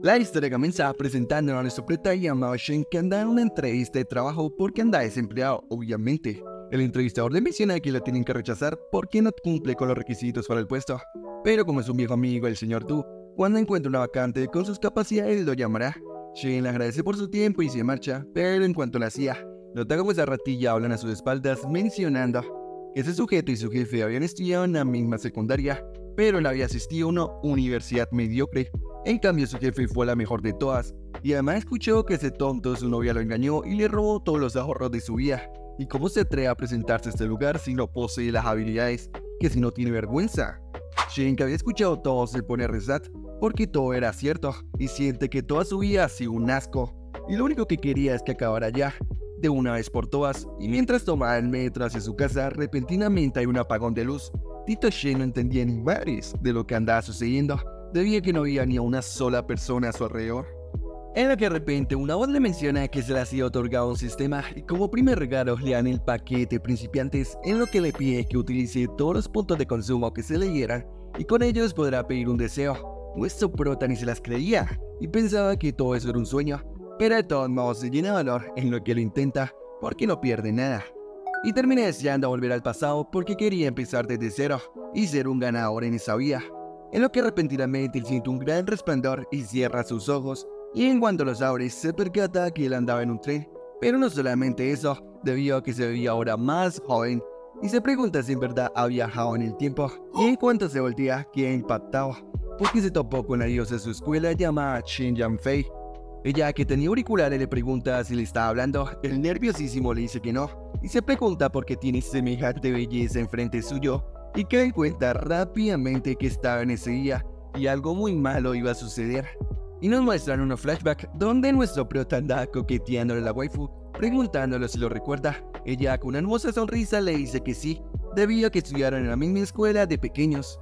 La historia comienza presentándonos a nuestro prota llamado Shen que anda en una entrevista de trabajo porque anda desempleado, obviamente. El entrevistador le menciona que lo tienen que rechazar porque no cumple con los requisitos para el puesto. Pero como es un viejo amigo el señor Du, cuando encuentra una vacante con sus capacidades lo llamará. Shen le agradece por su tiempo y se marcha, pero en cuanto la hacía, nota como esa ratilla hablan a sus espaldas mencionando que ese sujeto y su jefe habían estudiado en la misma secundaria, pero él había asistido a una universidad mediocre en cambio, su jefe fue la mejor de todas, y además escuchó que ese tonto su novia lo engañó y le robó todos los ahorros de su vida. ¿Y cómo se atreve a presentarse a este lugar si no posee las habilidades? Que si no tiene vergüenza. Shane, que había escuchado todo, se pone a rezar porque todo era cierto y siente que toda su vida ha sido un asco. Y lo único que quería es que acabara ya, de una vez por todas. Y mientras tomaba el metro hacia su casa, repentinamente hay un apagón de luz. Tito Shane no entendía ni madres de lo que andaba sucediendo Debía que no había ni a una sola persona a su alrededor. En lo que de repente una voz le menciona que se le ha sido otorgado un sistema y como primer regalo le dan el paquete principiantes en lo que le pide que utilice todos los puntos de consumo que se le dieran y con ellos podrá pedir un deseo. Nuestro prota ni se las creía y pensaba que todo eso era un sueño, pero de todos modos se llena de valor en lo que lo intenta porque no pierde nada. Y termina deseando volver al pasado porque quería empezar desde cero y ser un ganador en esa vida en lo que repentinamente él siente un gran resplandor y cierra sus ojos, y en cuanto los abre se percata que él andaba en un tren, pero no solamente eso, debido a que se veía ahora más joven, y se pregunta si en verdad ha viajado en el tiempo, y en cuanto se voltea queda impactado, porque se topó con la diosa de su escuela llamada Shin. Ella que tenía auriculares le pregunta si le está hablando, el nerviosísimo le dice que no, y se pregunta por qué tiene semejante belleza enfrente suyo, y que en cuenta rápidamente que estaba en ese día y algo muy malo iba a suceder. Y nos muestran unos flashback donde nuestro prota anda coqueteándole a la waifu, preguntándole si lo recuerda. Ella con una hermosa sonrisa le dice que sí, debido a que estudiaron en la misma escuela de pequeños.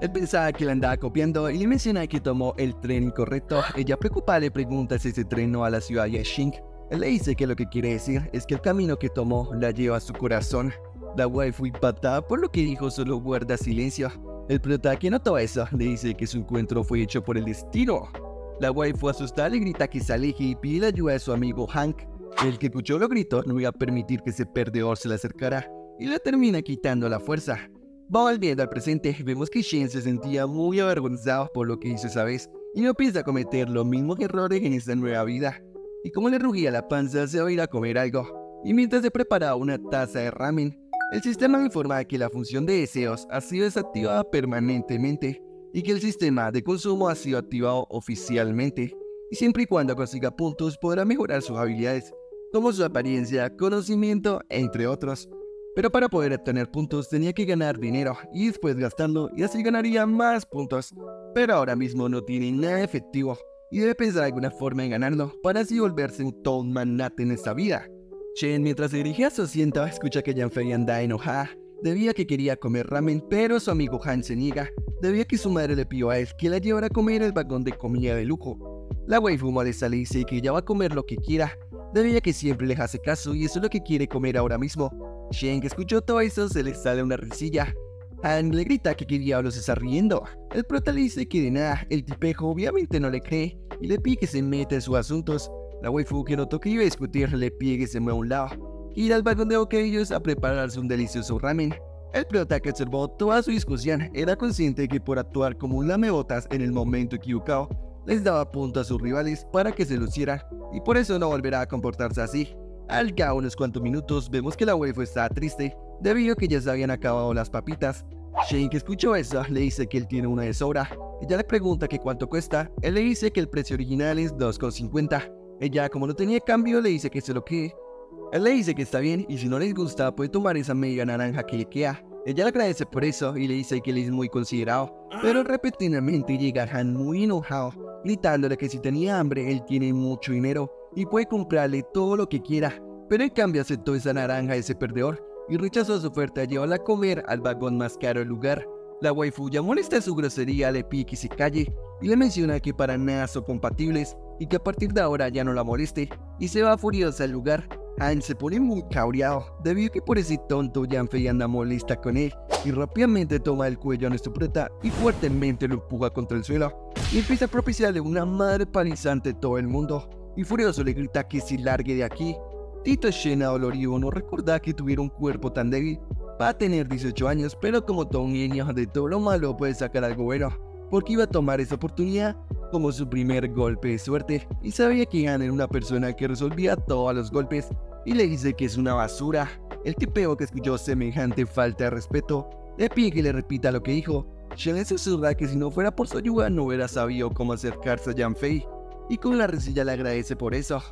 Él pensaba que la andaba copiando y le menciona que tomó el tren incorrecto. Ella preocupada le pregunta si ese tren no a la ciudad de Yashing. Él le dice que lo que quiere decir es que el camino que tomó la lleva a su corazón. La waifu impactada por lo que dijo solo guarda silencio. El prota que notó eso le dice que su encuentro fue hecho por el destino. La waifu asustada le grita que se aleje y pide la ayuda de su amigo Hank. El que escuchó los gritos no iba a permitir que ese perdedor se le acercara y le termina quitando la fuerza. Volviendo al presente, vemos que Shen se sentía muy avergonzado por lo que hizo esa vez y no piensa cometer los mismos errores en esta nueva vida. Y como le rugía la panza, se va a ir a comer algo. Y mientras se preparaba una taza de ramen, el sistema informa que la función de deseos ha sido desactivada permanentemente y que el sistema de consumo ha sido activado oficialmente, y siempre y cuando consiga puntos podrá mejorar sus habilidades, como su apariencia, conocimiento, entre otros. Pero para poder obtener puntos tenía que ganar dinero y después gastarlo y así ganaría más puntos. Pero ahora mismo no tiene nada efectivo y debe pensar alguna forma en ganarlo para así volverse un todo magnate en esta vida. Chen, mientras se dirigía a su asiento, escucha que Yanfei anda enojada. Debía que quería comer ramen, pero su amigo Han se niega. Debía que su madre le pidió a él que la llevara a comer el vagón de comida de lujo. La waifu molesta le dice que ella va a comer lo que quiera. Debía que siempre le hace caso y eso es lo que quiere comer ahora mismo. Shen, que escuchó todo eso, se le sale una risilla. Han le grita que qué diablos está riendo. El prota le dice que de nada, el tipejo obviamente no le cree y le pide que se meta en sus asuntos. La waifu que notó que iba a discutir le pide que se mueva a un lado y ir al vagón de bocadillos a prepararse un delicioso ramen. El prota que observó toda su discusión era consciente que por actuar como un lamebotas en el momento equivocado, les daba punto a sus rivales para que se lucieran y por eso no volverá a comportarse así. Al cabo de unos cuantos minutos vemos que la waifu está triste debido a que ya se habían acabado las papitas. Shane que escuchó eso le dice que él tiene una de sobra. Ella le pregunta que cuánto cuesta, él le dice que el precio original es 2,50 ella, como no tenía cambio, le dice que se lo que. Él le dice que está bien y si no les gusta, puede tomar esa media naranja que le queda. Ella le agradece por eso y le dice que él es muy considerado, pero repentinamente llega Han muy enojado, gritándole que si tenía hambre, él tiene mucho dinero y puede comprarle todo lo que quiera. Pero en cambio aceptó esa naranja ese perdedor y rechazó su oferta llevarla a comer al vagón más caro del lugar. La waifu ya molesta su grosería le pide que se calle y le menciona que para nada son compatibles y que a partir de ahora ya no la moleste, y se va furiosa al lugar. Han se pone muy cabreado debido a que por ese tonto Janfei anda molesta con él y rápidamente toma el cuello a nuestro prota y fuertemente lo empuja contra el suelo y empieza a propiciarle una madre palizante a todo el mundo y furioso le grita que se largue de aquí. Tito Shen dolorido no recuerda que tuviera un cuerpo tan débil. Va a tener 18 años, pero como todo niño de todo lo malo puede sacar algo bueno, porque iba a tomar esa oportunidad como su primer golpe de suerte y sabía que Ian era una persona que resolvía todos los golpes y le dice que es una basura. El tipeo que escuchó semejante falta de respeto le pide que le repita lo que dijo. Shen le susurra que si no fuera por su ayuda no hubiera sabido cómo acercarse a Jan Fei y con la risilla le agradece por eso.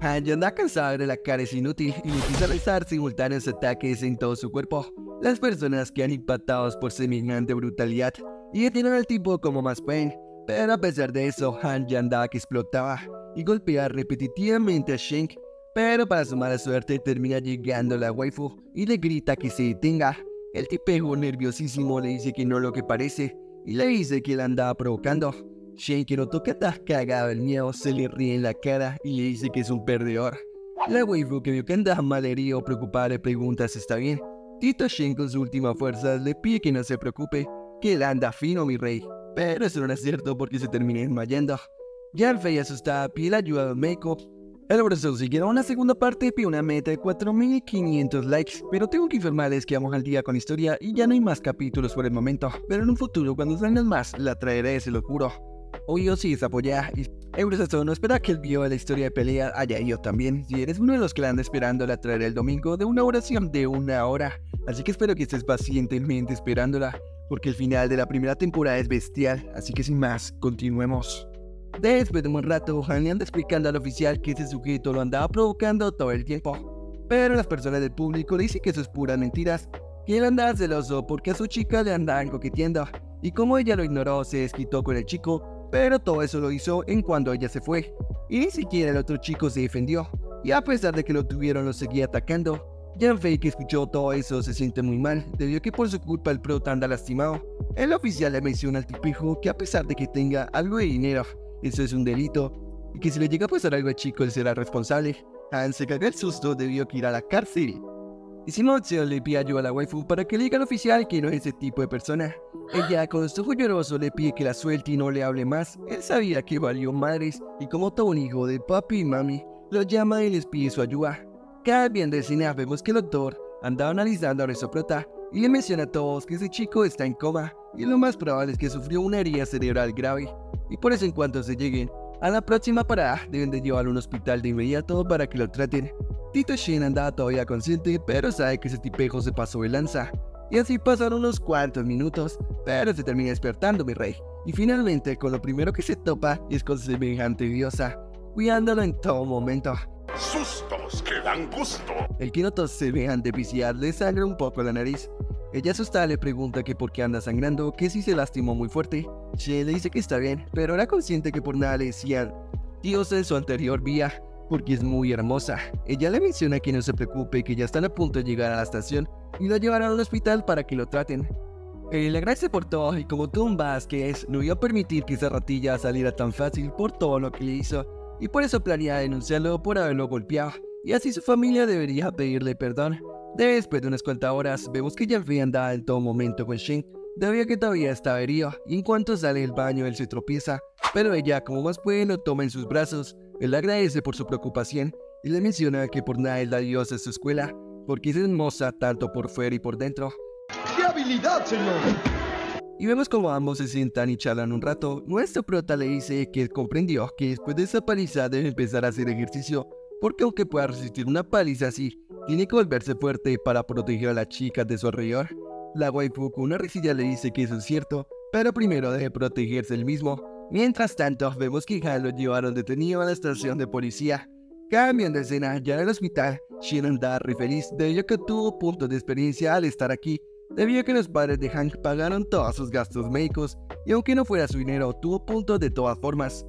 Han anda cansado de la cara inútil y empieza a realizar simultáneos ataques en todo su cuerpo. Las personas que han impactados por semejante brutalidad y tienen al tipo como más pueden, pero a pesar de eso, Han que explotaba y golpea repetitivamente a Shank, pero para su mala suerte termina llegando la waifu y le grita que se detenga. El tipejo nerviosísimo le dice que no lo que parece y le dice que la andaba provocando. Shane, que notó que está cagado el miedo, se le ríe en la cara y le dice que es un perdedor. La waifu que vio que anda malherido o preocupada le pregunta si está bien. Tito Shen con su última fuerza le pide que no se preocupe, que él anda fino mi rey. Pero eso no es cierto porque se termina desmayando. Ya el fey asustada pide la ayuda de Meiko. El si siguiera una segunda parte pide una meta de 4500 likes, pero tengo que informarles que vamos al día con historia y ya no hay más capítulos por el momento, pero en un futuro cuando salgan más la traeré, se lo juro. Obvio si se apoya y Eurosazo no espera que el video de la historia de pelea haya ido también. Si eres uno de los que la anda esperando, la traeré el domingo de una oración de una hora. Así que espero que estés pacientemente esperándola, porque el final de la primera temporada es bestial. Así que sin más, continuemos. Después de un rato, Han anda explicando al oficial que ese sujeto lo andaba provocando todo el tiempo. Pero las personas del público dicen que eso es puras mentiras, que él andaba celoso porque a su chica le andaban coqueteando. Y como ella lo ignoró, se desquitó con el chico pero todo eso lo hizo en cuando ella se fue, y ni siquiera el otro chico se defendió, y a pesar de que lo tuvieron lo seguía atacando. Jan que escuchó todo eso se siente muy mal, debido a que por su culpa el prota anda lastimado. El oficial le menciona al tipijo que a pesar de que tenga algo de dinero, eso es un delito, y que si le llega a pasar algo al chico él será responsable. Han se cagó el susto debió ir a la cárcel. Y Simotio le pide ayuda a la waifu para que le diga al oficial que no es ese tipo de persona. Ella con su lloroso le pide que la suelte y no le hable más. Él sabía que valió madres y como todo un hijo de papi y mami, lo llama y les pide su ayuda. Bien de escena vemos que el doctor andaba analizando a nuestro prota y le menciona a todos que ese chico está en coma y lo más probable es que sufrió una herida cerebral grave y por eso en cuanto se lleguen a la próxima parada deben de llevarlo a un hospital de inmediato para que lo traten. Tito Shin andaba todavía consciente, pero sabe que ese tipejo se pasó de lanza. Y así pasaron unos cuantos minutos, pero se termina despertando mi rey. Y finalmente, con lo primero que se topa es con semejante diosa, cuidándolo en todo momento. ¡Sustos que dan gusto! El que notó semejante epicidad le sangra un poco la nariz. Ella asustada le pregunta que por qué anda sangrando, que si se lastimó muy fuerte. She le dice que está bien, pero era consciente que por nada le decían Dios en su anterior vía porque es muy hermosa. Ella le menciona que no se preocupe, que ya están a punto de llegar a la estación y lo llevarán al hospital para que lo traten. Él le agradece por todo y como tumbas que es, no iba a permitir que esa ratilla saliera tan fácil por todo lo que le hizo y por eso planea denunciarlo por haberlo golpeado y así su familia debería pedirle perdón. Después de unas cuantas horas, vemos que Janfi anda en todo momento con Shin, debido que todavía estaba herido y en cuanto sale del baño él se tropieza, pero ella como más puede lo toma en sus brazos él le agradece por su preocupación y le menciona que por nada es la diosa de su escuela, porque es hermosa tanto por fuera y por dentro. ¡Qué habilidad, señor! Y vemos como ambos se sientan y charlan un rato. Nuestro prota le dice que comprendió que después de esa paliza debe empezar a hacer ejercicio, porque aunque pueda resistir una paliza así, tiene que volverse fuerte para proteger a las chicas de su alrededor. La waifu con una risilla le dice que eso es cierto, pero primero debe protegerse el mismo Mientras tanto, vemos que Han lo llevaron detenido a la estación de policía. Cambian de escena ya en el hospital. Shin anda re feliz debido a que tuvo puntos de experiencia al estar aquí, debido a que los padres de Hank pagaron todos sus gastos médicos y aunque no fuera su dinero, tuvo puntos de todas formas.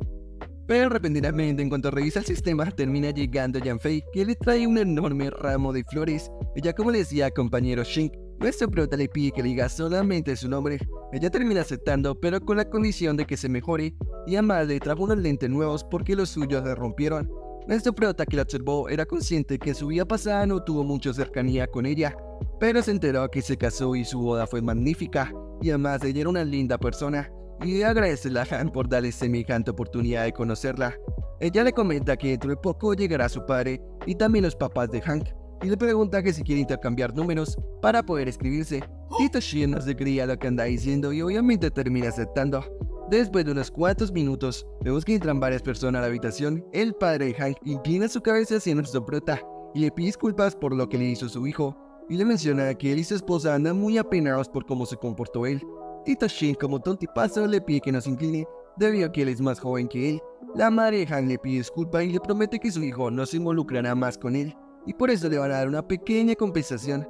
Pero repentinamente, en cuanto revisa el sistema, termina llegando Fei, que le trae un enorme ramo de flores. Ella, como le decía compañero Shink, nuestro prota le pide que le diga solamente su nombre. Ella termina aceptando, pero con la condición de que se mejore, y además le trajo unos lentes nuevos porque los suyos le rompieron. Nuestro prota que la observó era consciente que su vida pasada no tuvo mucha cercanía con ella, pero se enteró que se casó y su boda fue magnífica, y además ella era una linda persona, y agradece a Han por darle semejante oportunidad de conocerla. Ella le comenta que dentro de poco llegará su padre y también los papás de Hank, y le pregunta que si quiere intercambiar números para poder escribirse. Tito Shin no se creía lo que anda diciendo y obviamente termina aceptando. Después de unos cuantos minutos, vemos que entran varias personas a la habitación. El padre de Hank inclina su cabeza hacia nuestro prota y le pide disculpas por lo que le hizo su hijo, y le menciona que él y su esposa andan muy apenados por cómo se comportó él. Tito Shin, como tontipazo, le pide que no se incline, debido a que él es más joven que él. La madre de Hank le pide disculpas y le promete que su hijo no se involucrará más con él, y por eso le van a dar una pequeña compensación.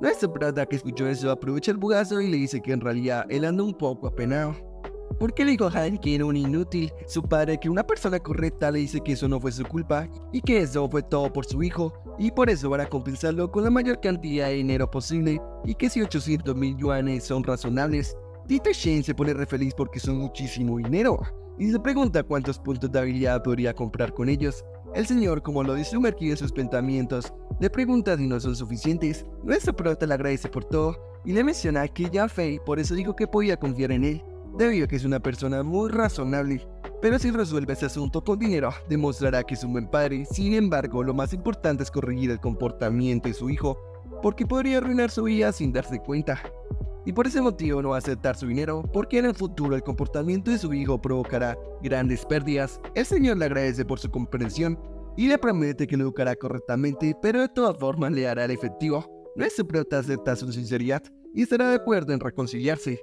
Nuestro prota que escuchó eso aprovecha el bugazo y le dice que en realidad él anda un poco apenado. Porque le dijo a que era un inútil, su padre que una persona correcta le dice que eso no fue su culpa y que eso fue todo por su hijo y por eso van a compensarlo con la mayor cantidad de dinero posible y que si 800 mil yuanes son razonables. Tito Shane se pone re feliz porque son muchísimo dinero y se pregunta cuántos puntos de habilidad podría comprar con ellos. El señor, como lo dice sumergido en sus pensamientos, le pregunta si no son suficientes. Nuestro prota le agradece por todo y le menciona que ya fe por eso dijo que podía confiar en él debido a que es una persona muy razonable. Pero si resuelve ese asunto con dinero, demostrará que es un buen padre. Sin embargo, lo más importante es corregir el comportamiento de su hijo, porque podría arruinar su vida sin darse cuenta. Y por ese motivo no va a aceptar su dinero, porque en el futuro el comportamiento de su hijo provocará grandes pérdidas. El señor le agradece por su comprensión y le promete que lo educará correctamente, pero de todas formas le hará el efectivo. Nuestro prota acepta su sinceridad y estará de acuerdo en reconciliarse.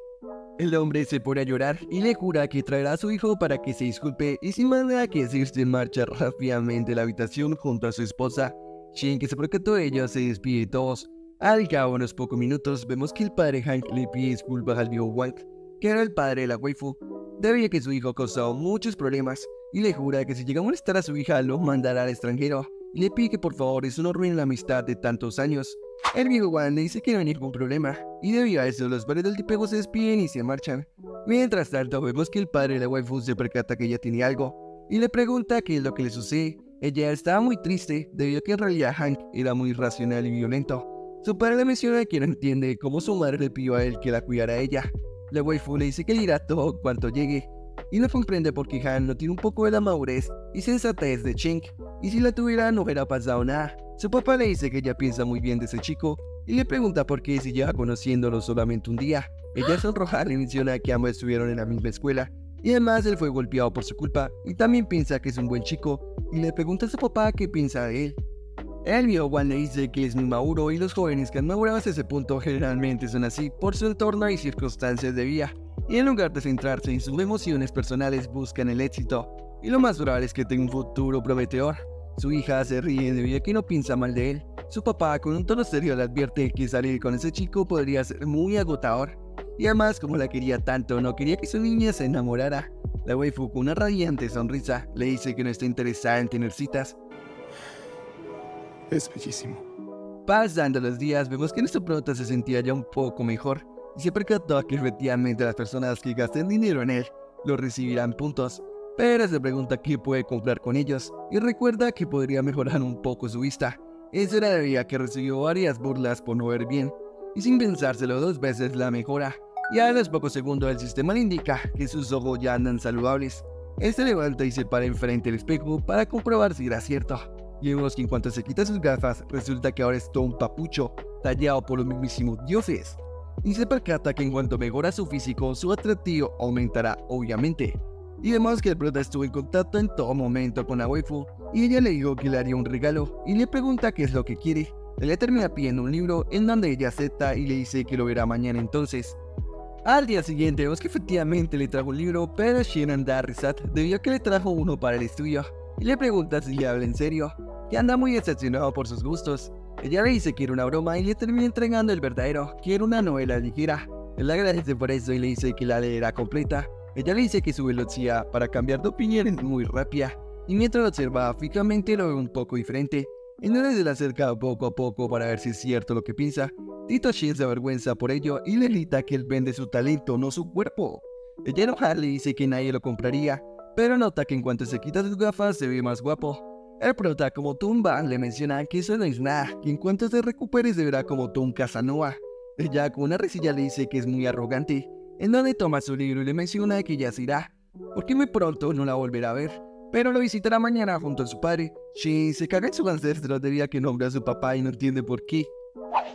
El hombre se pone a llorar y le jura que traerá a su hijo para que se disculpe y sin manda que decirse marcha rápidamente a la habitación junto a su esposa. Shin, que se percató de ella, se despide de todos. Al cabo de unos pocos minutos, vemos que el padre Hank le pide disculpas al viejo Wang, que era el padre de la waifu, debido a que su hijo causó muchos problemas, y le jura que si llega a molestar a su hija lo mandará al extranjero, y le pide que por favor eso no arruine la amistad de tantos años. El viejo Wang le dice que no hay ningún problema, y debido a eso los padres del tipego se despiden y se marchan. Mientras tanto vemos que el padre de la waifu se percata que ella tiene algo, y le pregunta qué es lo que le sucede. Ella estaba muy triste debido a que en realidad Hank era muy racional y violento. Su padre le menciona que no entiende cómo su madre le pidió a él que la cuidara a ella. La waifu le dice que le dirá todo cuanto llegue, y no comprende por qué Han no tiene un poco de la madurez y sensatez de Chink, y si la tuviera no hubiera pasado nada. Su papá le dice que ella piensa muy bien de ese chico y le pregunta por qué si lleva conociéndolo solamente un día. Ella sonroja le menciona que ambos estuvieron en la misma escuela y además él fue golpeado por su culpa y también piensa que es un buen chico y le pregunta a su papá qué piensa de él. El Juan le dice que es muy maduro y los jóvenes que han madurado hasta ese punto generalmente son así por su entorno y circunstancias de vida y en lugar de centrarse en sus emociones personales buscan el éxito y lo más probable es que tenga un futuro prometedor. Su hija se ríe debido a que no piensa mal de él. Su papá con un tono serio le advierte que salir con ese chico podría ser muy agotador. Y además, como la quería tanto, no quería que su niña se enamorara. La waifu con una radiante sonrisa le dice que no está interesada en tener citas. Es bellísimo. Pasando los días, vemos que nuestro prota se sentía ya un poco mejor y se percató que efectivamente las personas que gasten dinero en él lo recibirán puntos pero se pregunta qué puede comprar con ellos y recuerda que podría mejorar un poco su vista. Eso era debido a que recibió varias burlas por no ver bien y sin pensárselo dos veces la mejora. Y a los pocos segundos el sistema le indica que sus ojos ya andan saludables. Él se levanta y se para enfrente del espejo para comprobar si era cierto. Y vemos que en cuanto se quita sus gafas, resulta que ahora es todo un papucho, tallado por los mismísimos dioses. Y se percata que en cuanto mejora su físico, su atractivo aumentará, obviamente. Y además que el prota estuvo en contacto en todo momento con la waifu y ella le dijo que le haría un regalo y le pregunta qué es lo que quiere. Él le termina pidiendo un libro en donde ella acepta y le dice que lo verá mañana entonces. Al día siguiente vemos que efectivamente le trajo un libro, pero Shiran da risat debido a que le trajo uno para el estudio y le pregunta si le habla en serio, que anda muy decepcionado por sus gustos. Ella le dice que era una broma y le termina entregando el verdadero, que era una novela ligera. Él le agradece por eso y le dice que la leerá completa, ella le dice que su velocidad para cambiar de opinión es muy rápida, y mientras lo observa fijamente lo ve un poco diferente. Entonces se le acerca poco a poco para ver si es cierto lo que piensa. Tito Shin se avergüenza por ello y le grita que él vende su talento, no su cuerpo. Ella enojada le dice que nadie lo compraría, pero nota que en cuanto se quita sus gafas se ve más guapo. El prota como tumba le menciona que eso no es nada, que en cuanto se recupere se verá como Tom Casanova. Ella con una risilla le dice que es muy arrogante, en donde toma su libro y le menciona que ya se irá, porque muy pronto no la volverá a ver, pero lo visitará mañana junto a su padre. Shin se caga en su ancestro debido a que nombra a su papá y no entiende por qué.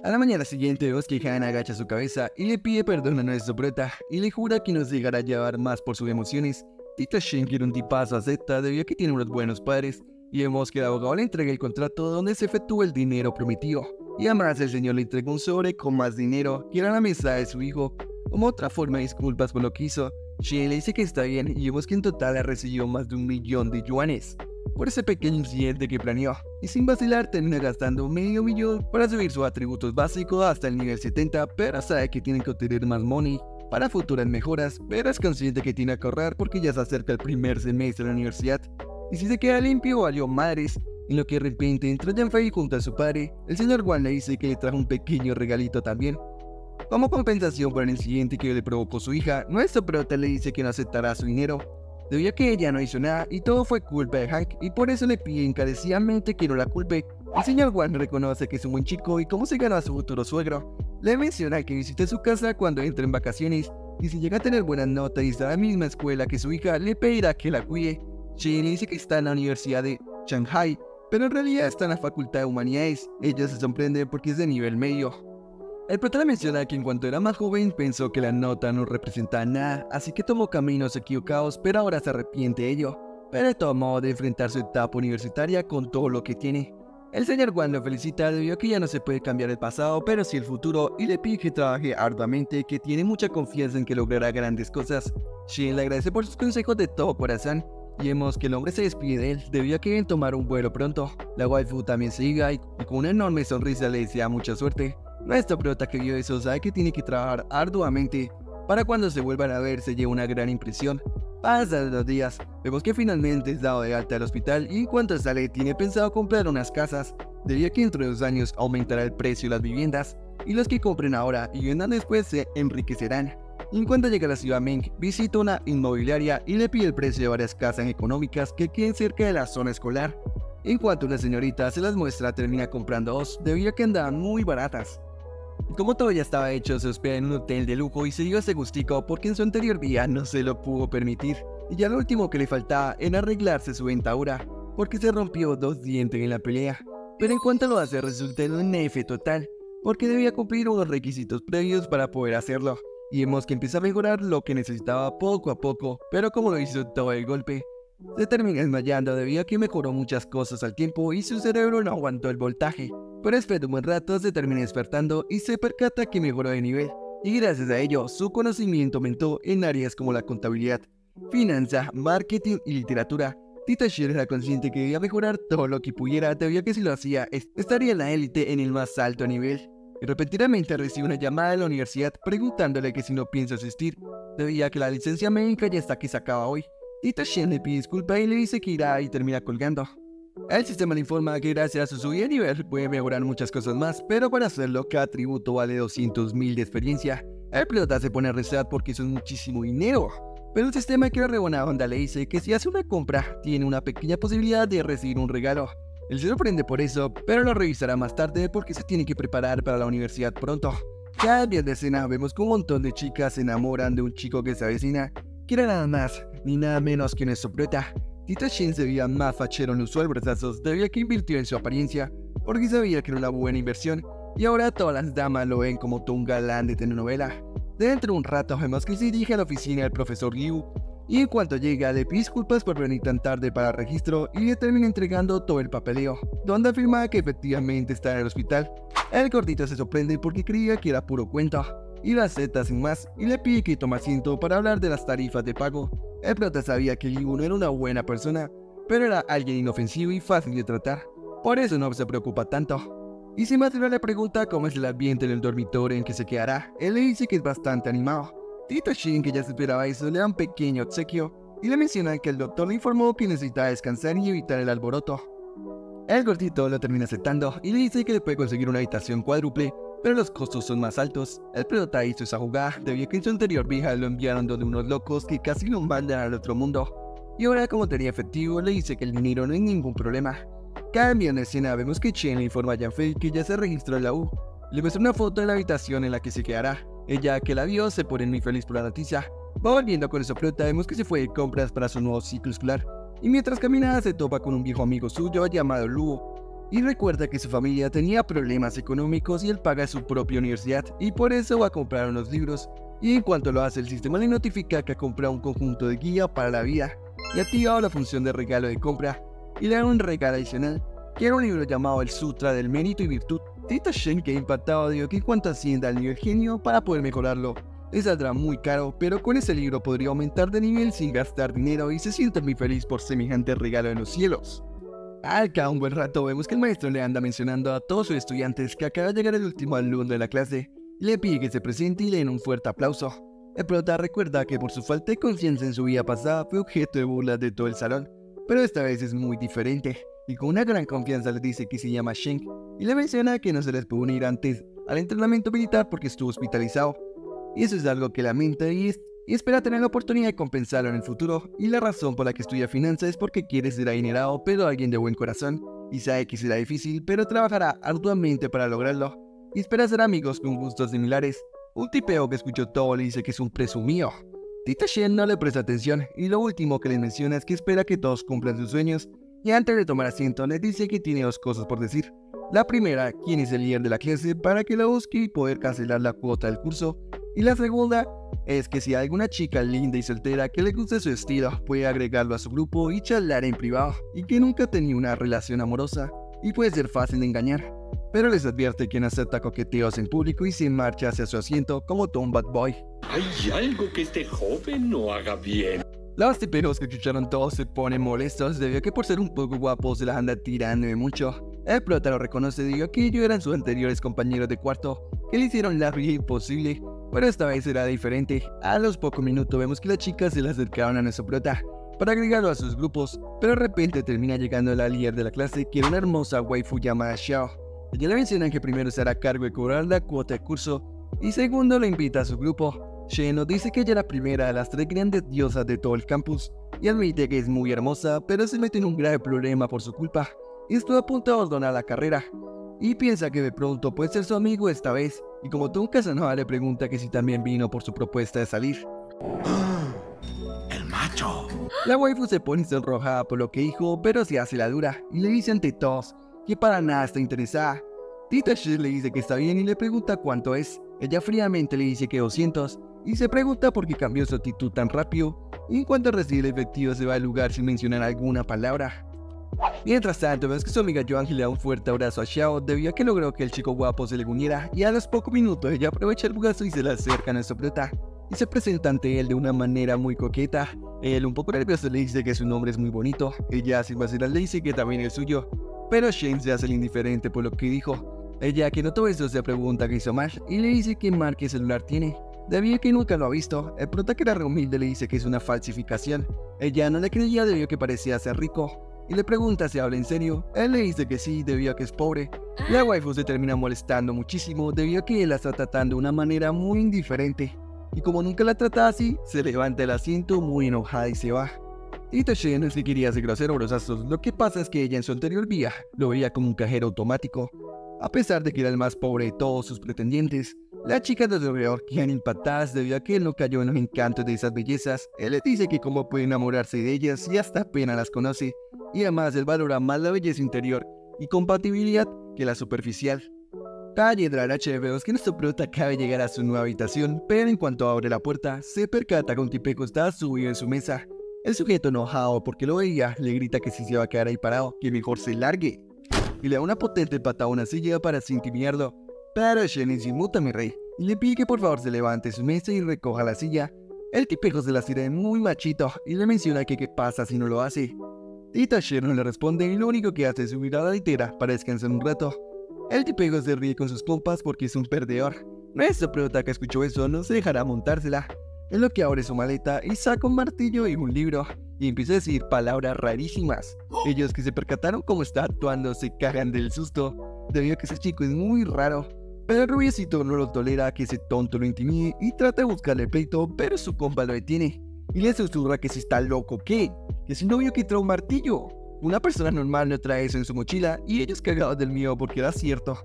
A la mañana siguiente vemos que Han agacha su cabeza y le pide perdón a nuestro prota y le jura que no se dejará llevar más por sus emociones. Tita Shin quiere un tipazo acepta debido a que tiene unos buenos padres y vemos que el abogado le entrega el contrato donde se efectúa el dinero prometido. Y además el señor le entrega un sobre con más dinero que era la mesa de su hijo, como otra forma de disculpas por lo que hizo. Shin le dice que está bien y vemos que en total ha recibido más de un millón de yuanes por ese pequeño incidente que planeó, y sin vacilar termina gastando medio millón para subir sus atributos básicos hasta el nivel 70, pero sabe que tiene que obtener más money para futuras mejoras, pero es consciente que tiene que ahorrar porque ya se acerca el primer semestre de la universidad y si se queda limpio, valió madres. En lo que de repente entra Janfei junto a su padre, el señor Juan le dice que le trajo un pequeño regalito también. Como compensación por el incidente que le provocó su hija, nuestro prota le dice que no aceptará su dinero, debido a que ella no hizo nada y todo fue culpa de Hank y por eso le pide encarecidamente que no la culpe. El señor Juan reconoce que es un buen chico y cómo se ganó a su futuro suegro. Le menciona que visite su casa cuando entre en vacaciones y si llega a tener buenas notas y está en la misma escuela que su hija, le pedirá que la cuide. Shin dice que está en la Universidad de Shanghai, pero en realidad está en la Facultad de Humanidades. Ella se sorprende porque es de nivel medio. El prota menciona que en cuanto era más joven pensó que la nota no representaba nada, así que tomó caminos equivocados, pero ahora se arrepiente de ello. Pero tomó de enfrentar su etapa universitaria con todo lo que tiene. El señor Juan lo felicita debido a que ya no se puede cambiar el pasado, pero sí el futuro, y le pide que trabaje arduamente, que tiene mucha confianza en que logrará grandes cosas. Shin le agradece por sus consejos de todo corazón, vemos que el hombre se despide de él debido a que deben tomar un vuelo pronto. La waifu también se y con una enorme sonrisa le desea mucha suerte. Nuestro prota que vio eso sabe que tiene que trabajar arduamente para cuando se vuelvan a ver se lleve una gran impresión. Pasan los días, vemos que finalmente es dado de alta al hospital y en cuanto sale tiene pensado comprar unas casas, debido a que dentro de dos años aumentará el precio de las viviendas y los que compren ahora y vendan después se enriquecerán. En cuanto llega a la ciudad Meng, visita una inmobiliaria y le pide el precio de varias casas económicas que queden cerca de la zona escolar. En cuanto una señorita se las muestra, termina comprando dos debido a que andaban muy baratas. Como todo ya estaba hecho, se hospeda en un hotel de lujo y se dio ese gustico porque en su anterior vida no se lo pudo permitir. Y ya lo último que le faltaba era arreglarse su dentadura, porque se rompió dos dientes en la pelea. Pero en cuanto lo hace resulta en un F total, porque debía cumplir unos requisitos previos para poder hacerlo y vemos que empieza a mejorar lo que necesitaba poco a poco, pero como lo hizo todo el golpe, se termina desmayando debido a que mejoró muchas cosas al tiempo y su cerebro no aguantó el voltaje. Pero después de un buen rato se termina despertando y se percata que mejoró de nivel, y gracias a ello su conocimiento aumentó en áreas como la contabilidad, finanza, marketing y literatura. Tita Shear era consciente que debía mejorar todo lo que pudiera debido a que si lo hacía estaría en la élite en el más alto nivel y repentinamente recibe una llamada de la universidad preguntándole que si no piensa asistir, debido a que la licencia médica ya está que se acaba hoy. Tita Shen le pide disculpas y le dice que irá y termina colgando. El sistema le informa que gracias a su subida nivel puede mejorar muchas cosas más, pero para hacerlo cada tributo vale 200.000 de experiencia. El pilota se pone a rezar porque eso es muchísimo dinero. Pero el sistema que la rebona onda le dice que si hace una compra, tiene una pequeña posibilidad de recibir un regalo. Él se sorprende por eso, pero lo revisará más tarde porque se tiene que preparar para la universidad pronto. Ya en de escena vemos que un montón de chicas se enamoran de un chico que se avecina, que era nada más ni nada menos que una sopreta. Tita Shin se veía más fachero en los brazos debido a que invirtió en su apariencia, porque sabía que era una buena inversión, y ahora todas las damas lo ven como un galán de telenovela. Dentro de un rato vemos que se dirige a la oficina del profesor Liu, y en cuanto llega le pide disculpas por venir tan tarde para el registro y le termina entregando todo el papeleo, donde afirma que efectivamente está en el hospital. El gordito se sorprende porque creía que era puro cuento, y la acepta sin más y le pide que tome asiento para hablar de las tarifas de pago. El prota sabía que Liu no era una buena persona, pero era alguien inofensivo y fácil de tratar, por eso no se preocupa tanto. Y si más le pregunta cómo es el ambiente en el dormitorio en que se quedará, él le dice que es bastante animado, Tito Shin, que ya se esperaba eso, le da un pequeño obsequio y le menciona que el doctor le informó que necesitaba descansar y evitar el alboroto. El gordito lo termina aceptando y le dice que le puede conseguir una habitación cuádruple, pero los costos son más altos. El pelota hizo esa jugada debido a que en su anterior vieja lo enviaron donde unos locos que casi lo mandan al otro mundo. y ahora como tenía efectivo le dice que el dinero no es ningún problema. Cambia en la escena, vemos que Chen le informa a Yanfei que ya se registró en la U. Le muestra una foto de la habitación en la que se quedará. Ella que la vio se pone muy feliz por la noticia. Va volviendo con eso plata, vemos que se fue de compras para su nuevo ciclo escolar. Y mientras camina se topa con un viejo amigo suyo llamado Luo. Y recuerda que su familia tenía problemas económicos y él paga su propia universidad y por eso va a comprar unos libros. Y en cuanto lo hace el sistema le notifica que ha comprado un conjunto de guía para la vida y activado la función de regalo de compra y le da un regalo adicional, que era un libro llamado El Sutra del Mérito y Virtud. Tita Shen que impactado dijo que cuánto ascienda al nivel genio para poder mejorarlo. Le saldrá muy caro, pero con ese libro podría aumentar de nivel sin gastar dinero y se siente muy feliz por semejante regalo en los cielos. Al cabo un buen rato vemos que el maestro le anda mencionando a todos sus estudiantes que acaba de llegar el último alumno de la clase, le pide que se presente y le den un fuerte aplauso. El prota recuerda que por su falta de conciencia en su vida pasada fue objeto de burlas de todo el salón, pero esta vez es muy diferente, y con una gran confianza le dice que se llama Shen, y le menciona que no se les pudo unir antes al entrenamiento militar porque estuvo hospitalizado. Y eso es algo que lamenta y, y espera tener la oportunidad de compensarlo en el futuro, y la razón por la que estudia finanzas es porque quiere ser adinerado pero alguien de buen corazón, y sabe que será difícil pero trabajará arduamente para lograrlo, y espera ser amigos con gustos similares. Un tipeo que escuchó todo le dice que es un presumido. Tita Shen no le presta atención y lo último que le menciona es que espera que todos cumplan sus sueños y antes de tomar asiento le dice que tiene dos cosas por decir. La primera, quién es el líder de la clase para que la busque y poder cancelar la cuota del curso. Y la segunda es que si hay alguna chica linda y soltera que le guste su estilo, puede agregarlo a su grupo y charlar en privado y que nunca tenido una relación amorosa y puede ser fácil de engañar. Pero les advierte que no acepta coqueteos en público y se marcha hacia su asiento como un bad boy. Hay algo que este joven no haga bien. Los tiperos que escucharon todos se ponen molestos debido a que por ser un poco guapos se las anda tirando mucho. El prota lo reconoce debido que ellos eran sus anteriores compañeros de cuarto, que le hicieron la vida imposible, pero esta vez será diferente. A los pocos minutos vemos que las chicas se le acercaron a nuestro prota para agregarlo a sus grupos, pero de repente termina llegando la líder de la clase, que era una hermosa waifu llamada Xiao. Ella le menciona que primero se hará cargo de cobrar la cuota de curso, y segundo le invita a su grupo. Shen nos dice que ella es la primera de las tres grandes diosas de todo el campus, y admite que es muy hermosa, pero se mete en un grave problema por su culpa, y estuvo a punto de abandonar la carrera. Y piensa que de pronto puede ser su amigo esta vez, y como Tom Casanova le pregunta que si también vino por su propuesta de salir. El macho. La waifu se pone sonrojada por lo que dijo, pero se hace la dura, y le dice ante todos que para nada está interesada. Tita Shi le dice que está bien y le pregunta cuánto es. Ella fríamente le dice que 200 y se pregunta por qué cambió su actitud tan rápido. Y en cuanto recibe el efectivo se va al lugar sin mencionar alguna palabra. Mientras tanto, vemos que su amiga Joan le da un fuerte abrazo a Xiao debido a que logró que el chico guapo se le uniera y a los pocos minutos ella aprovecha el bugazo y se le acerca a nuestro prota y se presenta ante él de una manera muy coqueta. Él un poco nervioso le dice que su nombre es muy bonito, ella sin vacilar le dice que también es suyo, pero Shane se hace el indiferente por lo que dijo. Ella que notó eso se pregunta qué hizo Marsh y le dice que marque celular tiene. Debido a que nunca lo ha visto, el prota que era humilde le dice que es una falsificación. Ella no le creía debido a que parecía ser rico, y le pregunta si habla en serio. Él le dice que sí, debido a que es pobre. La waifu se termina molestando muchísimo debido a que él la está tratando de una manera muy indiferente. Y como nunca la trata así, se levanta el asiento muy enojada y se va. Y Tashen es que quería ser grosero brosazos, lo que pasa es que ella en su anterior vida lo veía como un cajero automático. A pesar de que era el más pobre de todos sus pretendientes, las chicas de alrededor quedan impactadas debido a que él no cayó en los encantos de esas bellezas. Él les dice que cómo puede enamorarse de ellas y hasta apenas las conoce, y además él valora más la belleza interior y compatibilidad que la superficial. Calle Drarache vemos que nuestro prota acaba de llegar a su nueva habitación, pero en cuanto abre la puerta, se percata que un tipeco está subido en su mesa. El sujeto enojado porque lo veía, le grita que si se va a quedar ahí parado, que mejor se largue. Y le da una potente patada a una silla para intimidarlo. Pero Shen se inmuta mi rey, y le pide que por favor se levante su mesa y recoja la silla. El tipejo se la sirve muy machito y le menciona que qué pasa si no lo hace. Tita no le responde y lo único que hace es subir a la litera para descansar un rato. El tipejo se ríe con sus compas porque es un perdedor. Nuestro prota que escuchó eso no se dejará montársela en lo que abre su maleta y saca un martillo y un libro y empieza a decir palabras rarísimas. Ellos que se percataron cómo está actuando se cagan del susto, debido a que ese chico es muy raro. Pero el rubiecito no lo tolera que ese tonto lo intimide y trata de buscarle pleito, pero su compa lo detiene. y le susurra que si está loco. Que si no vio que trae un martillo. Una persona normal no trae eso en su mochila y ellos cagados del mío porque era cierto.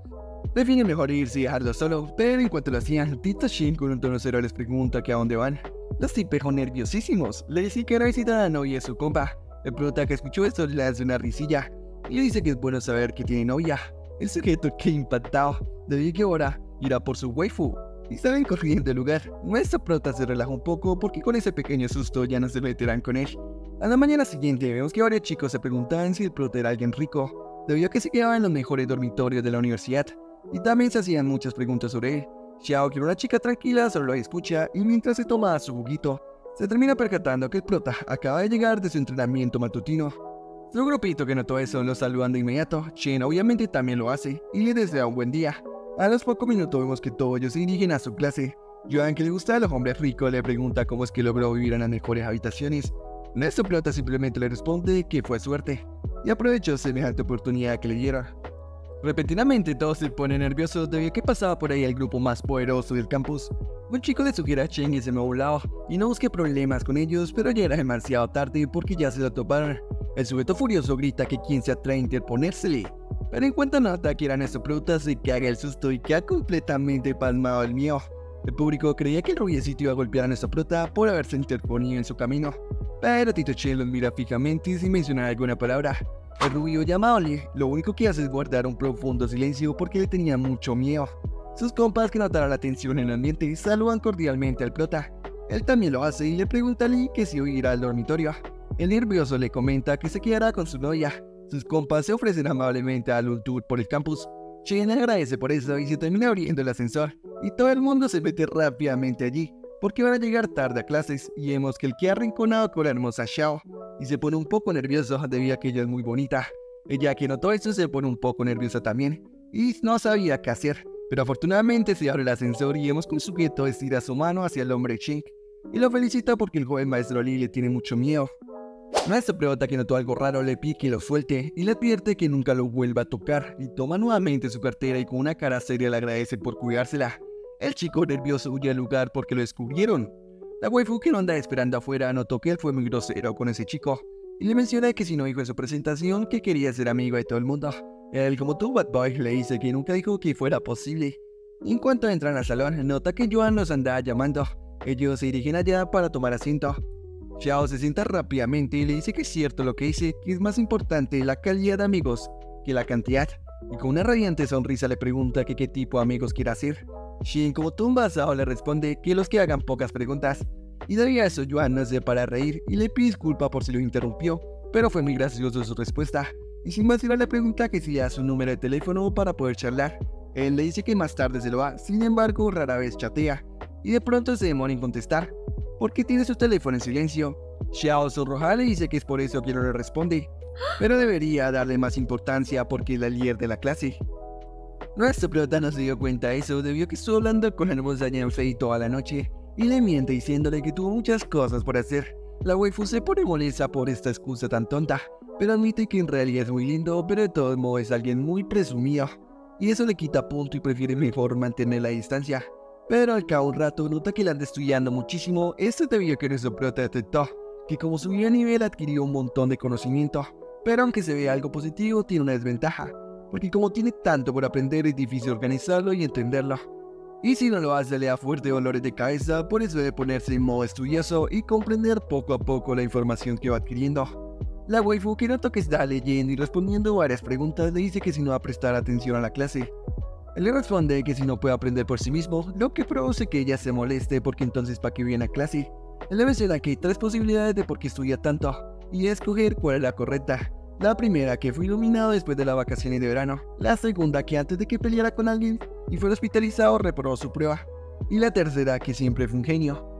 Definen mejor irse y dejarlo solo, pero en cuanto lo hacían, Tita Shin con un tono cero les pregunta que a dónde van. Los tipejos nerviosísimos le dicen que visitar a la novia de su compa. El prota que escuchó esto le hace una risilla y le dice que es bueno saber que tiene novia. El sujeto que impactado, de que ahora irá por su waifu. Y salen corriendo del lugar. Nuestro prota se relaja un poco porque con ese pequeño susto ya no se meterán con él. A la mañana siguiente vemos que varios chicos se preguntaban si el prota era alguien rico, debido a que se quedaba en los mejores dormitorios de la universidad. Y también se hacían muchas preguntas sobre él. Xiao, que era una chica tranquila, solo lo escucha y mientras se toma su juguito, se termina percatando que el prota acaba de llegar de su entrenamiento matutino. Su grupito que notó eso lo saludan de inmediato, Chen obviamente también lo hace y le desea un buen día. A los pocos minutos vemos que todos ellos se dirigen a su clase. Joan, que le gusta a los hombres ricos, le pregunta cómo es que logró vivir en las mejores habitaciones. Nuestro prota simplemente le responde que fue suerte y aprovechó semejante oportunidad que le dieron. Repentinamente todos se ponen nerviosos debido a que pasaba por ahí el grupo más poderoso del campus. Un chico le sugiere a Cheng y se lado y no busque problemas con ellos, pero ya era demasiado tarde porque ya se lo toparon. El sujeto furioso grita que quien se atreve a interponérsele, pero en cuanto nota que era nuestro prota se caga el susto y queda completamente palmado el mío. El público creía que el rubiecito iba a golpear a nuestro prota por haberse interponido en su camino, pero Tito Chen los mira fijamente sin mencionar alguna palabra. El rubio llamado lo único que hace es guardar un profundo silencio porque le tenía mucho miedo. Sus compas que notaron la tensión en el ambiente saludan cordialmente al prota. Él también lo hace y le pregunta a Lee que si irá al dormitorio. El nervioso le comenta que se quedará con su novia. Sus compas se ofrecen amablemente a un tour por el campus. Chen agradece por eso y se termina abriendo el ascensor. Y todo el mundo se mete rápidamente allí, porque van a llegar tarde a clases y vemos que el que ha arrinconado con la hermosa Xiao y se pone un poco nervioso debido a que ella es muy bonita. Ella que notó eso se pone un poco nerviosa también y no sabía qué hacer, pero afortunadamente se abre el ascensor y vemos que un sujeto estira su mano hacia el hombre Chink y lo felicita porque el joven maestro Lee le tiene mucho miedo. Nuestro pregunta que notó algo raro le pide que lo suelte y le advierte que nunca lo vuelva a tocar y toma nuevamente su cartera y con una cara seria le agradece por cuidársela. El chico nervioso huye al lugar porque lo descubrieron. La waifu que no anda esperando afuera notó que él fue muy grosero con ese chico y le menciona que si no dijo en su presentación que quería ser amigo de todo el mundo. Él, como tú, Bad Boy, le dice que nunca dijo que fuera posible. En cuanto entran al salón, nota que Joan los anda llamando. Ellos se dirigen allá para tomar asiento. Xiao se sienta rápidamente y le dice que es cierto lo que dice, que es más importante la calidad de amigos que la cantidad. Y con una radiante sonrisa le pregunta que qué tipo de amigos quiere hacer. Shin como tumba Sao le responde que los que hagan pocas preguntas. Y debido a eso Yuan no se para reír y le pide disculpa por si lo interrumpió, pero fue muy gracioso su respuesta. Y sin más le pregunta que si da su número de teléfono para poder charlar. Él le dice que más tarde se lo va, sin embargo rara vez chatea. Y de pronto se demora en contestar, porque tiene su teléfono en silencio. Xiao sonroja le dice que es por eso que no le responde, pero debería darle más importancia porque es la líder de la clase. Nuestro prota no se dio cuenta de eso debido a que estuvo hablando con la hermosa Fei toda la noche y le miente diciéndole que tuvo muchas cosas por hacer. La waifu se pone molesta por esta excusa tan tonta, pero admite que en realidad es muy lindo, pero de todos modos es alguien muy presumido. Y eso le quita punto y prefiere mejor mantener la distancia. Pero al cabo un rato nota que la anda estudiando muchísimo, esto debido a que nuestro prota detectó que como subió a nivel adquirió un montón de conocimiento, pero aunque se vea algo positivo tiene una desventaja, porque como tiene tanto por aprender es difícil organizarlo y entenderlo. Y si no lo hace le da fuerte dolores de cabeza, por eso debe ponerse en modo estudioso y comprender poco a poco la información que va adquiriendo. La waifu que noto que está leyendo y respondiendo varias preguntas le dice que si no va a prestar atención a la clase. Él le responde que si no puede aprender por sí mismo, lo que produce que ella se moleste porque entonces para qué viene a clase. Él le menciona que hay tres posibilidades de por qué estudia tanto, y escoger cuál es la correcta. La primera que fue iluminado después de las vacaciones de verano. La segunda que antes de que peleara con alguien y fuera hospitalizado reprobó su prueba. Y la tercera que siempre fue un genio.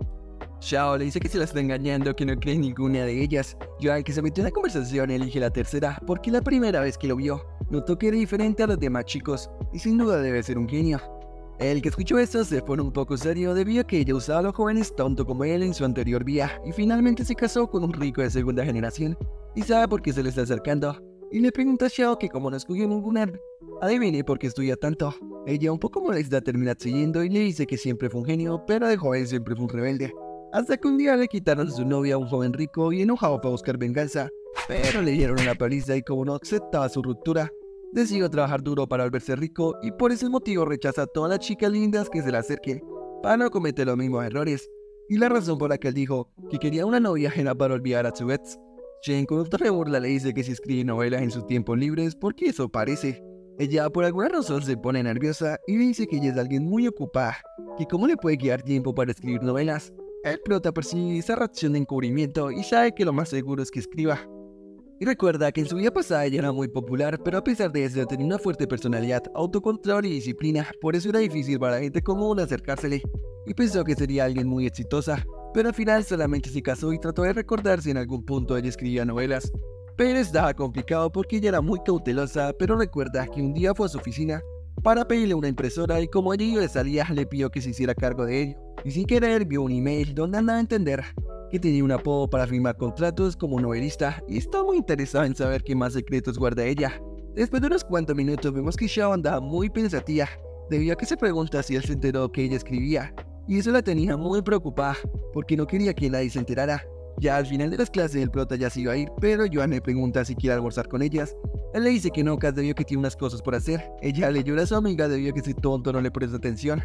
Xiao le dice que se la está engañando, que no cree ninguna de ellas. al que se metió en la conversación elige la tercera porque la primera vez que lo vio, notó que era diferente a los demás chicos y sin duda debe ser un genio. El que escuchó esto se pone un poco serio debido a que ella usaba a los jóvenes tanto como él en su anterior vía y finalmente se casó con un rico de segunda generación y sabe por qué se le está acercando. Y le pregunta a Xiao que como no escogió ningún adivine por qué estudia tanto. Ella un poco molesta termina siguiendo y le dice que siempre fue un genio, pero de joven siempre fue un rebelde. hasta que un día le quitaron su novia a un joven rico y enojado fue a buscar venganza, pero le dieron una paliza y como no aceptaba su ruptura, decidió trabajar duro para volverse rico y por ese motivo rechaza a todas las chicas lindas que se le acerquen para no cometer los mismos errores. Y la razón por la que él dijo que quería una novia ajena para olvidar a su ex. Jane con otra burla le dice que si escribe novelas en sus tiempos libres porque eso parece. Ella por alguna razón se pone nerviosa y le dice que ella es alguien muy ocupada, que cómo le puede quedar tiempo para escribir novelas. El prota percibe esa reacción de encubrimiento y sabe que lo más seguro es que escriba. Y recuerda que en su vida pasada ella era muy popular, pero a pesar de eso tenía una fuerte personalidad, autocontrol y disciplina, por eso era difícil para la gente común acercársele. Y pensó que sería alguien muy exitosa, pero al final solamente se casó y trató de recordar si en algún punto ella escribía novelas. Pero estaba complicado porque ella era muy cautelosa, pero recuerda que un día fue a su oficina para pedirle una impresora y como iba de salida le pidió que se hiciera cargo de ello. Y sin querer vio un email donde andaba a entender que tenía un apodo para firmar contratos como novelista y está muy interesado en saber qué más secretos guarda ella. Después de unos cuantos minutos vemos que Xiao andaba muy pensativa debido a que se pregunta si él se enteró que ella escribía y eso la tenía muy preocupada porque no quería que nadie se enterara. Ya al final de las clases el prota ya se iba a ir, pero Joan le pregunta si quiere almorzar con ellas. Él le dice que no, que debió que tiene unas cosas por hacer. Ella le llora a su amiga debido a que ese tonto no le presta atención.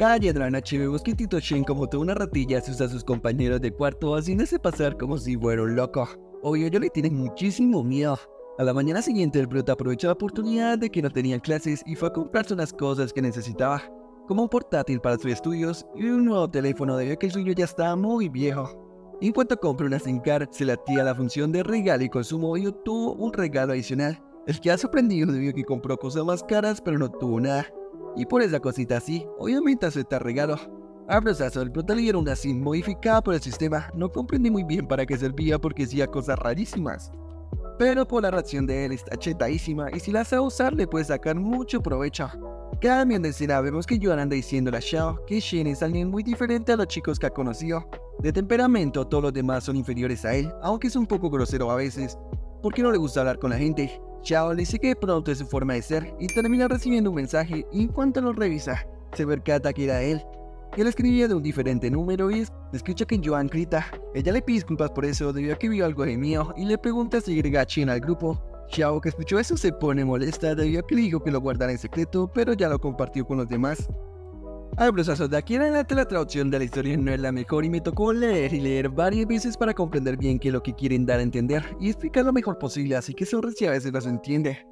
La noche vemos que Tito Shen como toda una ratilla se usa a sus compañeros de cuarto haciéndose pasar como si fuera un loco. Obvio, ellos le tienen muchísimo miedo. A la mañana siguiente el prota aprovechó la oportunidad de que no tenían clases y fue a comprarse unas cosas que necesitaba, como un portátil para sus estudios y un nuevo teléfono debido a que el suyo ya estaba muy viejo. En cuanto compra una SIM card, se le activa la función de regalo y consumo y obtuvo un regalo adicional. El que ha sorprendido debido a que compró cosas más caras pero no tuvo nada. Y por esa cosita así, obviamente acepta regalo. A proceso, el prota le dieron una SIM modificada por el sistema. No comprendí muy bien para qué servía porque hacía cosas rarísimas. Pero por la reacción de él está chetadísima y si la sabe usar le puede sacar mucho provecho. Cambiando de escena, vemos que Joan anda diciéndole a Xiao que Shen es alguien muy diferente a los chicos que ha conocido. De temperamento, todos los demás son inferiores a él, aunque es un poco grosero a veces, porque no le gusta hablar con la gente. Chao le dice que pronto es su forma de ser y termina recibiendo un mensaje y en cuanto lo revisa, se percata que era él. Él escribía de un diferente número y escucha que Joan grita. Ella le pide disculpas por eso debido a que vio algo de mío y le pregunta si agrega a Chen al grupo. Xiao que escuchó eso se pone molesta debido a que le dijo que lo guardara en secreto, pero ya lo compartió con los demás. Ay, brosazos, de aquí en adelante la traducción de la historia no es la mejor y me tocó leer y leer varias veces para comprender bien qué es lo que quieren dar a entender y explicar lo mejor posible, así que sobre si a veces se entiende.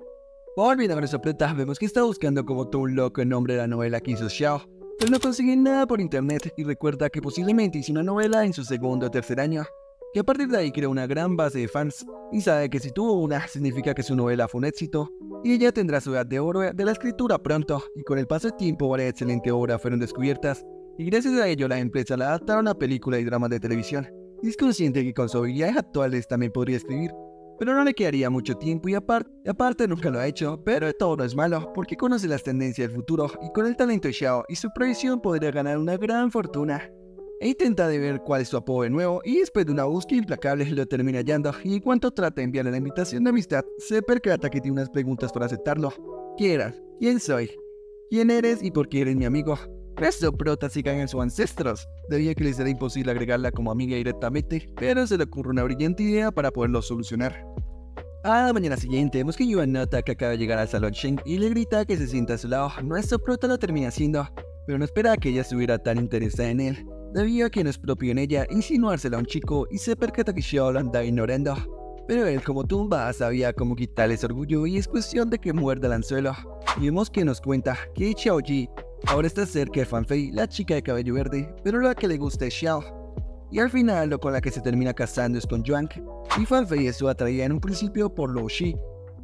Volviendo a plata, vemos que está buscando como todo un loco el nombre de la novela que hizo Xiao, pero no consigue nada por internet y recuerda que posiblemente hizo una novela en su segundo o tercer año, que a partir de ahí creó una gran base de fans y sabe que si tuvo una significa que su novela fue un éxito. Y ella tendrá su edad de oro de la escritura pronto, y con el paso del tiempo varias excelentes obras fueron descubiertas, y gracias a ello la empresa la adaptaron a películas y dramas de televisión. Y es consciente que con sus habilidades actuales también podría escribir, pero no le quedaría mucho tiempo y aparte, aparte nunca lo ha hecho, pero todo no es malo, porque conoce las tendencias del futuro y con el talento de Xiao y su previsión podría ganar una gran fortuna e intenta de ver cuál es su apodo de nuevo y después de una búsqueda implacable lo termina hallando y en cuanto trata de enviarle la invitación de amistad se percata que tiene unas preguntas para aceptarlo. ¿Quién eras? ¿Quién soy? ¿Quién eres y por qué eres mi amigo? Resto prota sigan en sus ancestros. Debía que les era imposible agregarla como amiga directamente, pero se le ocurre una brillante idea para poderlo solucionar. A la mañana siguiente vemos que Yuan nota que acaba de llegar al salón Sheng y le grita que se sienta a su lado. Nuestro prota lo termina haciendo, pero no espera que ella estuviera tan interesada en él debido a es propio en ella insinuársela a un chico y se percata que Xiao lo anda ignorando. Pero él como tumba sabía cómo quitarle ese orgullo y es cuestión de que muerda el anzuelo. Y vemos que nos cuenta que Xiao Ji ahora está cerca de Fanfei, la chica de cabello verde, pero la que le gusta es Xiao. Y al final lo con la que se termina casando es con Yuan, y Fanfei estuvo atraída en un principio por Luo Shi,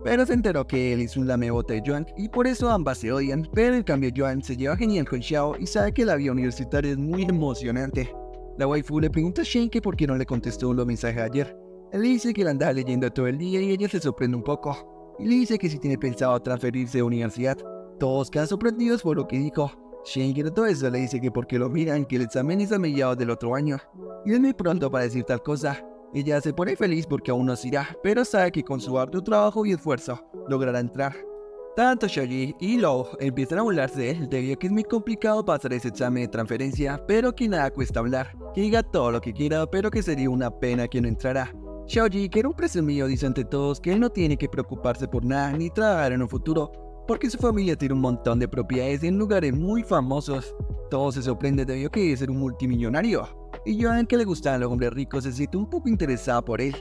pero se enteró que él es un lamebote de Yuan y por eso ambas se odian, pero en cambio Yuan se lleva genial con Xiao y sabe que la vida universitaria es muy emocionante. La waifu le pregunta a Shen que por qué no le contestó los mensajes ayer. Él le dice que la anda leyendo todo el día y ella se sorprende un poco. Y le dice que si tiene pensado transferirse de universidad. Todos quedan sorprendidos por lo que dijo. Shen que todo eso le dice que porque lo miran que el examen es a mediados del otro año. Y es muy pronto para decir tal cosa. Ella se pone feliz porque aún no se irá, pero sabe que con su arduo trabajo y esfuerzo logrará entrar. Tanto Xiaoyi y Lou empiezan a burlarse de él debido a que es muy complicado pasar ese examen de transferencia, pero que nada cuesta hablar, que diga todo lo que quiera, pero que sería una pena que no entrara. Xiaoyi, que era un presumido, dice ante todos que él no tiene que preocuparse por nada ni trabajar en un futuro, porque su familia tiene un montón de propiedades en lugares muy famosos. Todo se sorprende debido a que es ser un multimillonario. Y Joan, que le gustan los hombres ricos, se siente un poco interesado por él.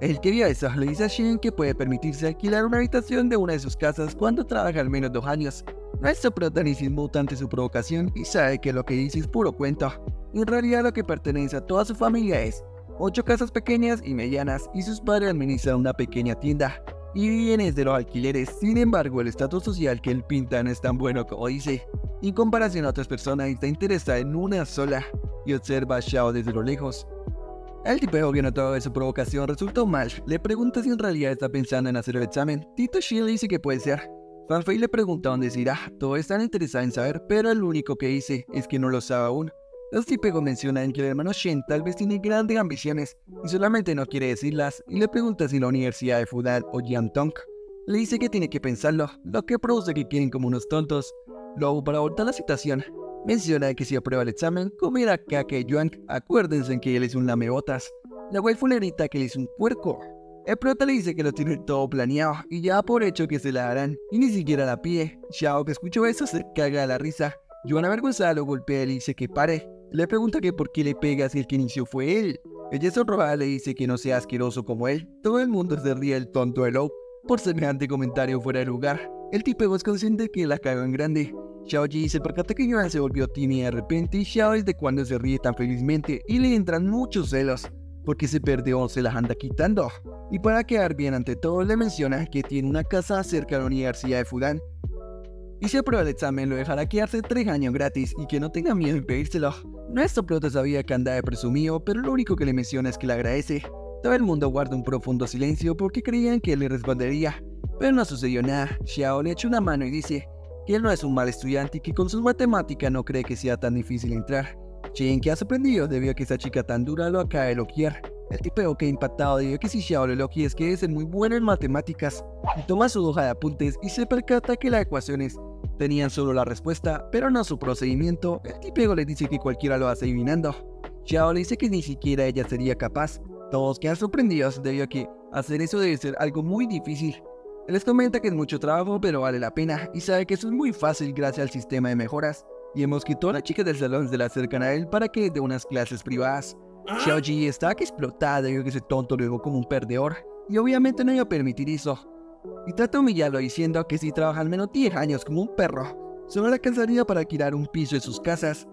El que vio eso le dice a Shin que puede permitirse alquilar una habitación de una de sus casas cuando trabaja al menos dos años. Nuestro protagonista muta ante su provocación y sabe que lo que dice es puro cuento. En realidad lo que pertenece a toda su familia es ocho casas pequeñas y medianas y sus padres administran una pequeña tienda y bienes de los alquileres. Sin embargo, el estatus social que él pinta no es tan bueno como dice. En comparación a otras personas, está interesada en una sola y observa a Xiao desde lo lejos. El tipeo que notó su provocación resultó mal. Le pregunta si en realidad está pensando en hacer el examen. Tito Shin le dice que puede ser. Fanfei le pregunta dónde se irá. Todos están interesados en saber, pero el único que dice es que no lo sabe aún. Los tipegos mencionan que el hermano Shen tal vez tiene grandes ambiciones y solamente no quiere decirlas y le pregunta si la Universidad de Fudan o Yantong. Le dice que tiene que pensarlo, lo que produce que quieren como unos tontos. Luego, para voltar la situación, Menciona que si aprueba el examen, comerá y yuan. Acuérdense en que él es un lamebotas. La waifu le que él es un puerco. El prota le dice que lo tiene todo planeado y ya por hecho que se la harán y ni siquiera la pide. Xiao que escuchó eso se caga la risa. Yuan avergonzada lo golpea y le dice que pare. Le pregunta que por qué le pega si el que inició fue él. Ella sonroja le dice que no sea asqueroso como él. Todo el mundo se ríe el tonto de Lou por semejante comentario fuera de lugar. El tipo es consciente que la cagó en grande Xiaoji se percata que Yuan se volvió tímida de repente y Xiao es de cuando se ríe tan felizmente y le entran muchos celos porque se perdió se las anda quitando. Y para quedar bien ante todo le menciona que tiene una casa cerca de la Universidad de Fudan. Y si aprueba el examen lo dejará quedarse 3 años gratis y que no tenga miedo en pedírselo. Nuestro prota sabía que andaba presumido, pero lo único que le menciona es que le agradece. Todo el mundo guarda un profundo silencio porque creían que él le respondería. Pero no sucedió nada. Xiao le echa una mano y dice, que él no es un mal estudiante y que con sus matemáticas no cree que sea tan difícil entrar. Shin, que ha sorprendido debido a que esa chica tan dura lo acaba de elogiar. El tipeo que ha impactado debido a que si Xiao lo elogia es que es muy bueno en matemáticas. Y toma su hoja de apuntes y se percata que las ecuaciones tenían solo la respuesta, pero no su procedimiento. El tipeo le dice que cualquiera lo hace adivinando. Xiao le dice que ni siquiera ella sería capaz. Todos quedan sorprendidos debido a que hacer eso debe ser algo muy difícil. Él les comenta que es mucho trabajo, pero vale la pena, y sabe que eso es muy fácil gracias al sistema de mejoras. Y hemos quitado a las chicas del salón se la acercan a él para que dé unas clases privadas. Xiaoji está que explotada debido a que ese tonto luego como un perdedor, y obviamente no iba a permitir eso. Y trata de humillarlo diciendo que si trabaja al menos 10 años como un perro, solo le alcanzaría para alquilar un piso en sus casas.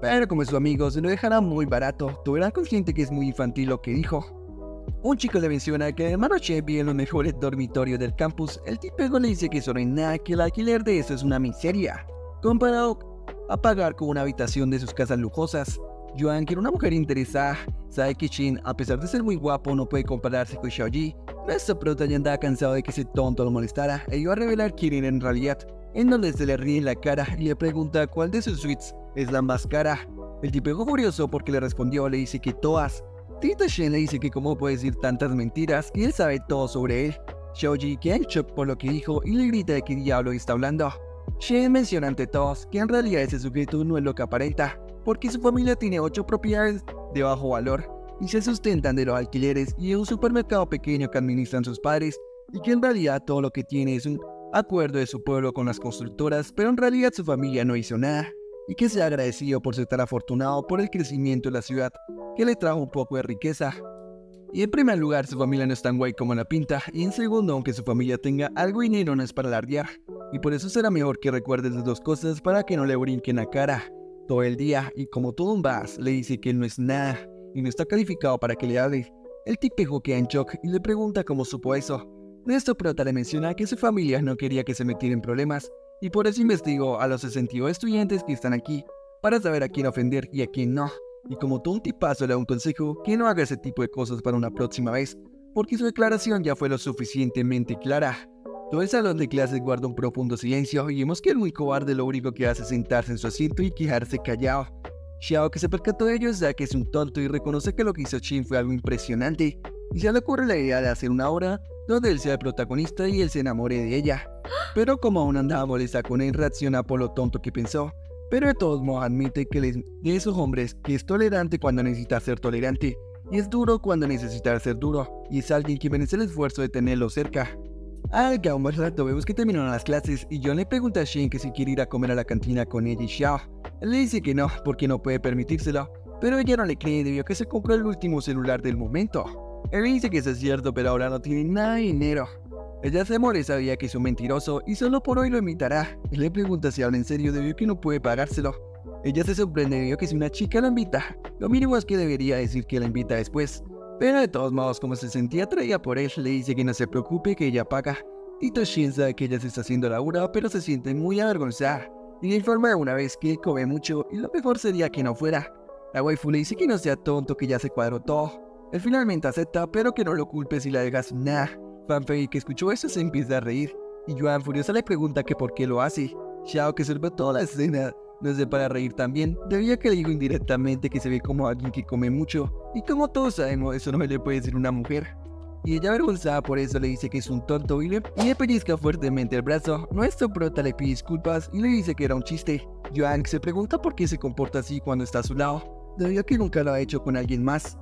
Pero como su amigo, se lo dejará muy barato. Eras consciente que es muy infantil lo que dijo. Un chico le menciona que el hermano Che vive en los mejores dormitorios del campus. El tipo le dice que eso no nada, que el alquiler de eso es una miseria, comparado a pagar con una habitación de sus casas lujosas. Yuan, que era una mujer interesada, que Shin, a pesar de ser muy guapo, no puede compararse con Xiaoji. Nuestro prota ya andaba cansado de que ese tonto lo molestara e iba a revelar quién era en realidad, en donde se le ríe en la cara y le pregunta cuál de sus suites es la más cara. El tipo furioso porque le respondió, le dice que todas, Tito Shen le dice que cómo puede decir tantas mentiras, que él sabe todo sobre él. Shoji queda en shock por lo que dijo y le grita de qué diablo está hablando. Shen menciona ante todos que en realidad ese sujeto no es lo que aparenta, porque su familia tiene 8 propiedades de bajo valor y se sustentan de los alquileres y un supermercado pequeño que administran sus padres, y que en realidad todo lo que tiene es un acuerdo de su pueblo con las constructoras, pero en realidad su familia no hizo nada y que sea agradecido por ser tan afortunado por el crecimiento de la ciudad, que le trajo un poco de riqueza. Y en primer lugar, su familia no es tan guay como la pinta, y en segundo, aunque su familia tenga algo de dinero, no es para alardear, y por eso será mejor que recuerdes las dos cosas para que no le brinquen la cara todo el día, y como todo un vas, le dice que no es nada, y no está calificado para que le hable. El tipejo queda en shock y le pregunta cómo supo eso. Nuestro prota le menciona que su familia no quería que se metiera en problemas, y por eso investigo a los 62 estudiantes que están aquí, para saber a quién ofender y a quién no. Y como todo un tipazo le da un consejo, que no haga ese tipo de cosas para una próxima vez, porque su declaración ya fue lo suficientemente clara. Todo el salón de clases guarda un profundo silencio y vemos que el muy cobarde lo único que hace es sentarse en su asiento y quejarse callado. Xiao, que se percató de ello, ya que es un tonto y reconoce que lo que hizo Chin fue algo impresionante, y se le ocurre la idea de hacer una obra donde él sea el protagonista y él se enamore de ella. Pero como aún andaba molesta con él, reacciona por lo tonto que pensó. Pero de todos modos admite que es de esos hombres que es tolerante cuando necesita ser tolerante y es duro cuando necesita ser duro y es alguien que merece el esfuerzo de tenerlo cerca. Al cabo más rato vemos que terminaron las clases y John le pregunta a Shane que si quiere ir a comer a la cantina con ella y. Él le dice que no, porque no puede permitírselo, pero ella no le cree debido a que se compró el último celular del momento. Él dice que eso es cierto, pero ahora no tiene nada de dinero. Ella se molesta, sabía que es un mentiroso y solo por hoy lo invitará. Él le pregunta si habla en serio debido a que no puede pagárselo. Ella se sorprende debido a que si una chica la invita, lo mínimo es que debería decir que la invita después. Pero de todos modos, como se sentía atraída por él, le dice que no se preocupe, que ella paga. Y Toshin sabe que ella se está haciendo la hura, pero se siente muy avergonzada. Y le informa una vez que come mucho y lo mejor sería que no fuera. La waifu le dice que no sea tonto, que ya se cuadró todo. Él finalmente acepta, pero que no lo culpe si la deja sin nada. Fanfei que escuchó eso se empieza a reír. Y Joan furiosa le pregunta que por qué lo hace. Xiao que observa toda la escena no sé para reír también, debido a que le digo indirectamente que se ve como alguien que come mucho, y como todos sabemos, eso no me le puede decir una mujer. Y ella avergonzada por eso le dice que es un tonto y le, pellizca fuertemente el brazo. Nuestro prota le pide disculpas y le dice que era un chiste. Joan se pregunta por qué se comporta así cuando está a su lado, debido a que nunca lo ha hecho con alguien más.